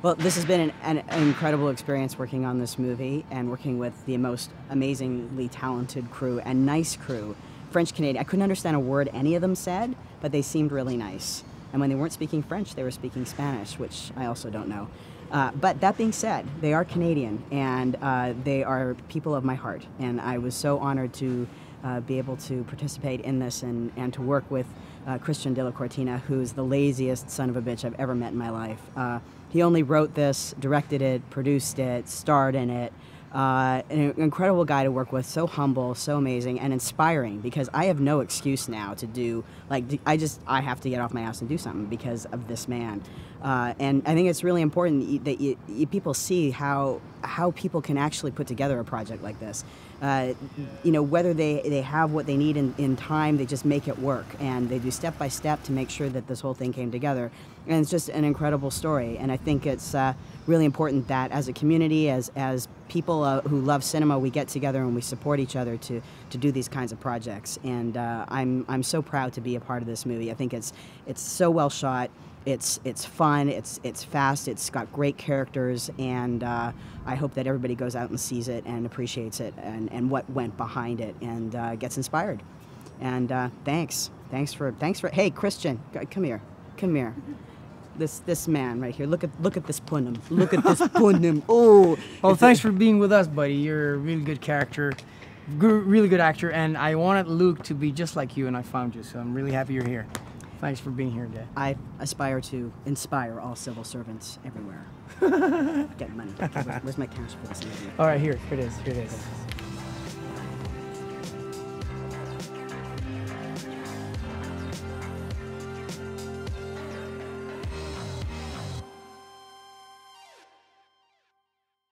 Well, this has been an, an, incredible experience working on this movie and working with the most amazingly talented crew and nice crew. French Canadian. I couldn't understand a word any of them said, but they seemed really nice. And when they weren't speaking French, they were speaking Spanish, which I also don't know. Uh, but that being said, they are Canadian and uh, they are people of my heart. And I was so honored to uh, be able to participate in this and, and to work with uh, Christian de la Cortina, who's the laziest son of a bitch I've ever met in my life. Uh, he only wrote this, directed it, produced it, starred in it. Uh, an incredible guy to work with, so humble, so amazing, and inspiring. Because I have no excuse now to do like I just I have to get off my ass and do something because of this man. Uh, and I think it's really important that you, you, people see how how people can actually put together a project like this. Uh, you know, whether they, they have what they need in, in time, they just make it work. And they do step by step to make sure that this whole thing came together. And it's just an incredible story. And I think it's uh, really important that as a community, as, as people uh, who love cinema, we get together and we support each other to, to do these kinds of projects. And uh, I'm, I'm so proud to be a part of this movie. I think it's, it's so well shot. It's it's fun. It's it's fast. It's got great characters, and uh, I hope that everybody goes out and sees it and appreciates it and, and what went behind it and uh, gets inspired. And uh, thanks, thanks for thanks for. Hey, Christian, come here, come here. This this man right here. Look at look at this punum. Look at this punum. Oh. Well, thanks for being with us, buddy. You're a really good character, really good actor, and I wanted Luke to be just like you, and I found you. So I'm really happy you're here. Thanks for being here today. I aspire to inspire all civil servants everywhere. Get money. Where's my cash for this? All right, here, here it is. Here it is.